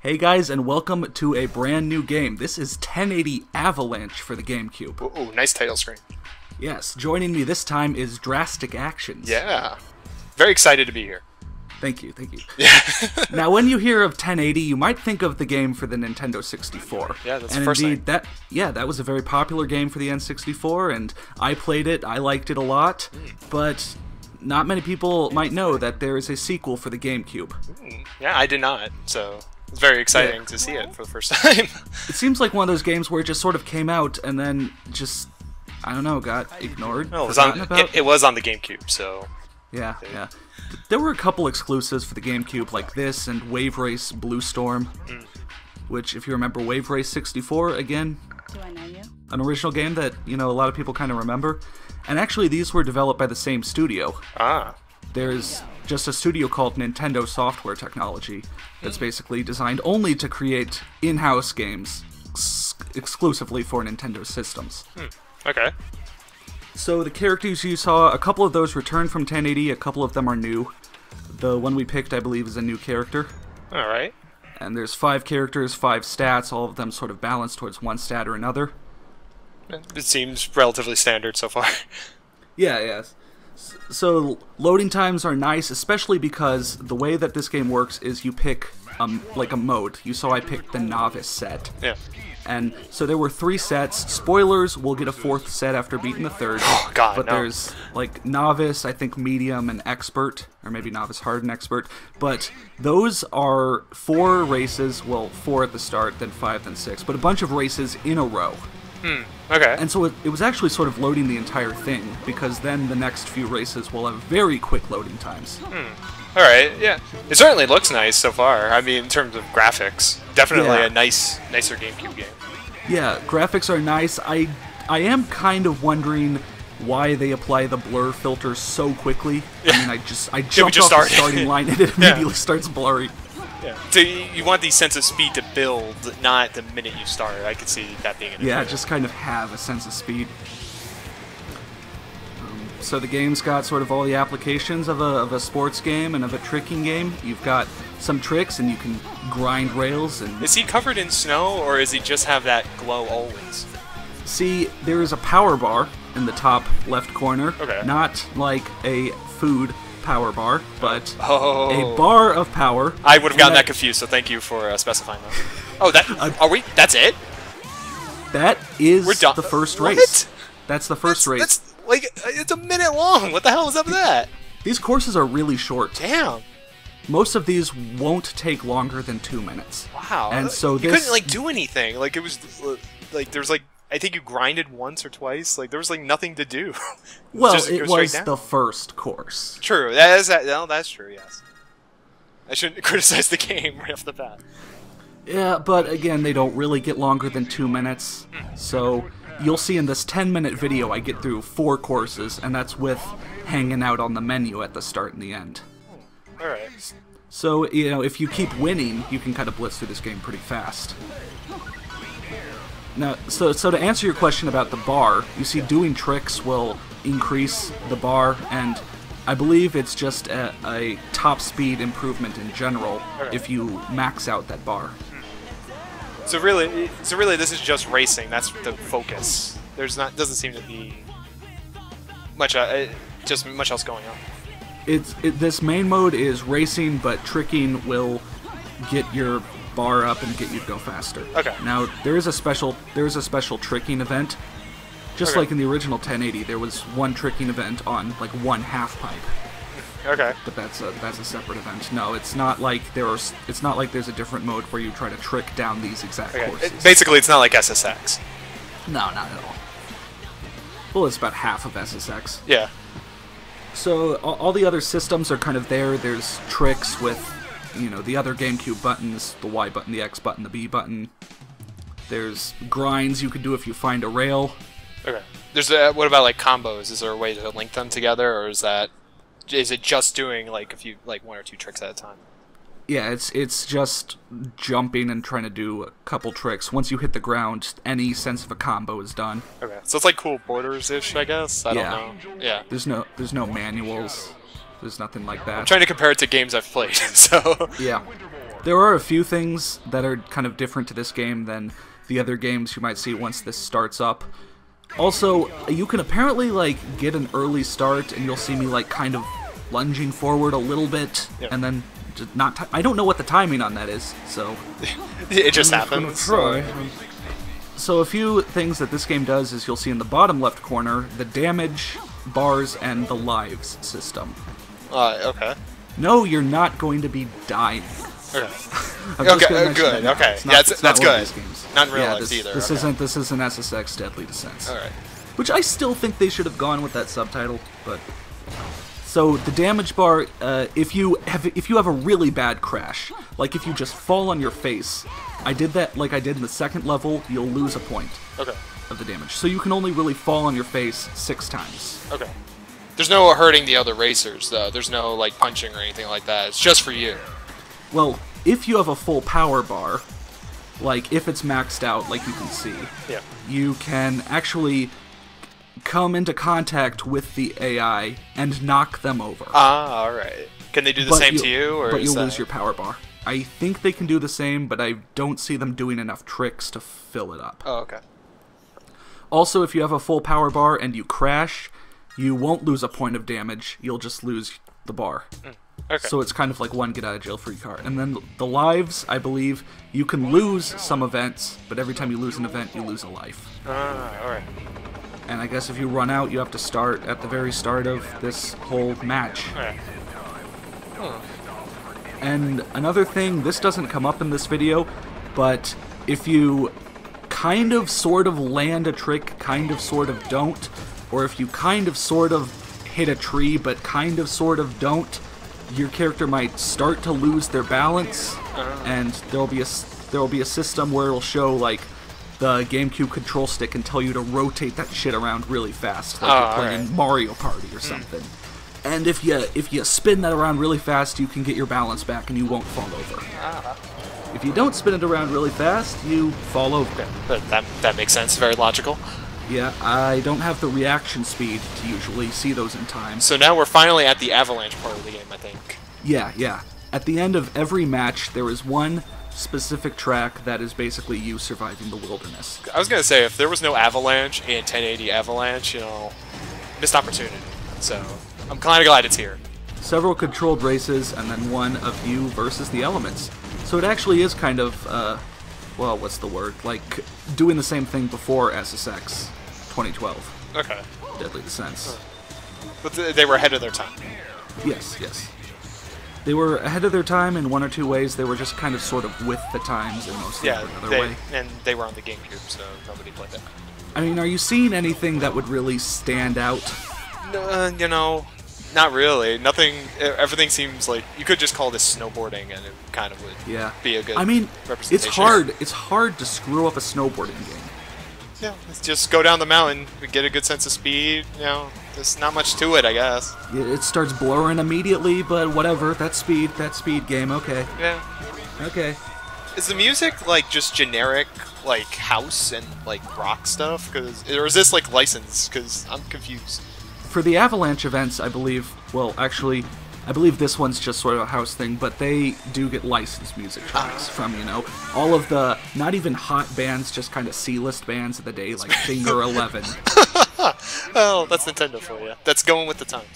Hey guys, and welcome to a brand new game. This is 1080 Avalanche for the GameCube. Ooh, nice title screen. Yes, joining me this time is Drastic Actions. Yeah. Very excited to be here. Thank you, thank you. Yeah. Now, when you hear of 1080, you might think of the game for the Nintendo 64. Yeah, that's and the first indeed, thing. that yeah, that was a very popular game for the N64, and I played it. I liked it a lot, Hmm. but not many people might know that there is a sequel for the GameCube. yeah, I did not. So it's very exciting Yeah. to see it for the first time. It seems like one of those games where it just sort of came out and then just I don't know, got ignored. no, it was on about. it, it was on the GameCube, so Yeah, yeah. There were a couple exclusives for the GameCube, like this and Wave Race Blue Storm, Hmm. which, if you remember Wave Race 64, again, Do I know you? an original game that, you know, a lot of people kind of remember. And actually, these were developed by the same studio. ah. There's just a studio called Nintendo Software Technology that's hmm. basically designed only to create in house games ex- exclusively for Nintendo systems. Hmm. Okay. So the characters you saw, a couple of those returned from 1080, a couple of them are new. The one we picked, I believe, is a new character. All right. And there's five characters, five stats, all of them sort of balanced towards one stat or another. It seems relatively standard so far. Yeah, yes. S- So loading times are nice, especially because the way that this game works is you pick um like a mode. You saw I picked the novice set. yeah. And so there were three sets. Spoilers, we'll get a fourth set after beating the third. Oh, God, But no. there's like novice, I think medium, and expert, or maybe novice, hard, and expert. But those are four races. Well, four at the start, then five, then six. But a bunch of races in a row. Hmm, okay. And so it, it was actually sort of loading the entire thing because then the next few races will have very quick loading times. Hmm. All right. Yeah. It certainly looks nice so far. I mean, in terms of graphics, definitely Yeah. a nice, nicer GameCube game. Yeah, graphics are nice. I I am kind of wondering why they apply the blur filter so quickly. I mean, I just I jumped just off the starting line and it immediately starts blurry. Yeah. So you, you want the sense of speed to build, not the minute you start. I could see that being an Yeah, just kind of have a sense of speed. Um, so the game's got sort of all the applications of a, of a sports game and of a tricking game. You've got some tricks and you can grind rails and Is he covered in snow, or does he just have that glow always? See, there is a power bar in the top left corner. Okay. Not like a food power bar, but Oh. a bar of power. I would have gotten that confused, so thank you for uh, specifying that. Oh, that are we? That's it. That is We're done. the first What? race. That's the first That's, race. that's like it's a minute long. What the hell is up with that? These courses are really short. Damn. Most of these won't take longer than two minutes. Wow. And so you this couldn't like do anything. Like it was uh, like there was like I think you grinded once or twice. Like there was like nothing to do. Well, just it was down. the first course. True. That is that. No, that's true. Yes. I shouldn't criticize the game right off the bat. Yeah, but again, they don't really get longer than two minutes. So you'll see in this 10 minute video, I get through four courses, and that's with hanging out on the menu at the start and the end. All right. So, you know, if you keep winning, you can kind of blitz through this game pretty fast. Now, so, so to answer your question about the bar, you see doing tricks will increase the bar, and I believe it's just a, a top speed improvement in general if you max out that bar. So really, so really, this is just racing. That's the focus. There's not doesn't seem to be much, uh, just much else going on. it's it, this main mode is racing, but tricking will get your bar up and get you to go faster. Okay. Now there is a special there is a special tricking event. Just Okay. like in the original 1080, there was one tricking event on like one half pipe, Okay. but that's a that's a separate event. No, it's not like there are it's not like there's a different mode where you try to trick down these exact Okay. courses. It- basically, it's not like SSX. no, not at all. Well, it's about half of SSX. Yeah. So all, all the other systems are kind of there. There's tricks with, you know, the other GameCube buttons, the Y button, the X button, the B button. There's grinds you can do if you find a rail. Okay. There's uh, what about like combos? Is there a way to link them together, or is that is it just doing like a few like one or two tricks at a time? Yeah, it's it's just jumping and trying to do a couple tricks. Once you hit the ground, any sense of a combo is done. Okay. So it's like Cool Boarders ish, I guess. I Yeah. don't know. Yeah. There's no there's no manuals. There's nothing like that. I'm trying to compare it to games I've played. So yeah. There are a few things that are kind of different to this game than the other games you might see once this starts up. Also, you can apparently like get an early start, and you'll see me like kind of lunging forward a little bit, Yeah. and then not. I don't know what the timing on that is, so. it just happens. try. So a few things that this game does is you'll see in the bottom left corner the damage bars and the lives system. Uh, okay. No, you're not going to be dying. Okay. Okay, uh, good, that okay. It's Yeah, that's- it's that's good. these games. Not in real yeah, life this, either, This okay. isn't. This isn't SSX Deadly Descents. All right. Which I still think they should have gone with that subtitle, but. So the damage bar, uh, if you have if you have a really bad crash, like if you just fall on your face, I did that like I did in the second level, you'll lose a point Okay. of the damage. So you can only really fall on your face six times. Okay. There's no hurting the other racers though. There's no like punching or anything like that. It's just for you. Well, if you have a full power bar, like if it's maxed out, like you can see, Yeah. you can actually come into contact with the AI and knock them over. Ah, all right. Can they do the But same you- to you, or but you'll that... lose your power bar. I think they can do the same, but I don't see them doing enough tricks to fill it up. Oh, okay. Also, if you have a full power bar and you crash, you won't lose a point of damage. You'll just lose the bar. Okay. So it's kind of like one get out of jail free card. And then the lives, I believe, you can lose some events, but every time you lose an event, you lose a life. ah, all right. And I guess if you run out, you have to start at the very start of this whole match. Right. And another thing, this doesn't come up in this video, but if you kind of sort of land a trick, kind of sort of don't, or if you kind of sort of hit a tree but kind of sort of don't, your character might start to lose their balance, uh-huh. and there'll be a there'll be a system where it'll show like the GameCube control stick and tell you to rotate that shit around really fast, like Oh, you're ah, playing alright. Mario Party or hmm. something. And if you if you spin that around really fast, you can get your balance back and you won't fall over. Ah. If you don't spin it around really fast, you fall over. That, that that makes sense. Very logical. Yeah, I don't have the reaction speed to usually see those in time. So now we're finally at the avalanche part of the game. I think. Yeah, yeah. At the end of every match, there is one specific track that is basically you surviving the wilderness. I was gonna say if there was no avalanche in 1080 avalanche, you know, missed opportunity. So I'm kind of glad it's here. Several controlled races, and then one of you versus the elements. So it actually is kind of, uh, well, what's the word? Like doing the same thing before SSX 2012, Okay. Deadly Descents. But they were ahead of their time. Yes, yes. They were ahead of their time in one or two ways. They were just kind of sort of with the times in mostly Yeah, another they, way. and they were on the GameCube, so nobody played it. I mean, are you seeing anything that would really stand out? Uh, you know, not really. Nothing. Everything seems like you could just call this snowboarding, and it kind of would Yeah. be a good. I mean, it's hard. It's hard to screw up a snowboarding game. Yeah, let's just go down the mountain, get a good sense of speed. You know, there's not much to it, I guess. It it starts blurring immediately, but whatever. That's speed. That speed game. Okay. Yeah. Okay. Is the music like just generic, like house and like rock stuff? Cause or is this like licensed? Cause I'm confused. For the Avalanche events, I believe. Well, actually, I believe this one's just sort of a house thing, but they do get licensed music tracks ah. from you know all of the not even hot bands, just kind of C-list bands of the day, like Finger Eleven. Oh, that's Nintendo for you. That's going with the times.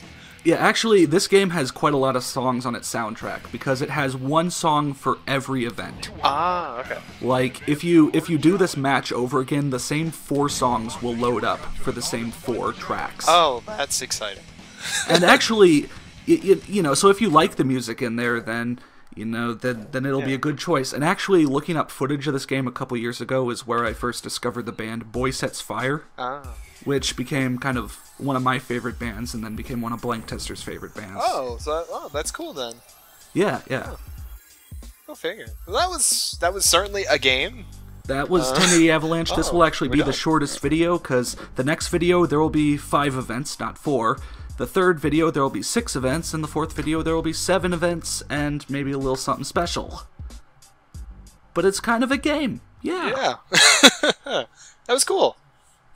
Yeah, actually, this game has quite a lot of songs on its soundtrack because it has one song for every event. Ah, okay. Like if you if you do this match over again, the same four songs will load up for the same four tracks. Oh, that's exciting. and actually, you, you know, so if you like the music in there, then you know then then it'll be a good choice. And actually, looking up footage of this game a couple years ago is where I first discovered the band Boy Sets Fire, Ah. which became kind of one of my favorite bands, and then became one of Blank Tester's favorite bands. Oh, so oh, that's cool then. Yeah, yeah. Go figure. Well, that was that was certainly a game. That was 1080 Avalanche. This oh, will actually be the shortest video because the next video there will be five events, not four. The third video there will be six events, and the fourth video there will be seven events and maybe a little something special. But it's kind of a game. Yeah. Yeah. that was cool.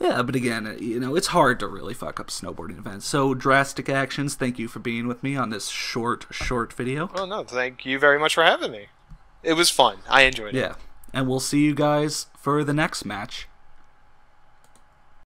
Yeah, but again, uh, you know, it's hard to really fuck up snowboarding events. So, Drastic Actions, thank you for being with me on this short, short video. Oh no, thank you very much for having me. it was fun. I enjoyed it. Yeah. And we'll see you guys for the next match.